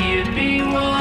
you'd be one.